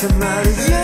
Somebody, yeah.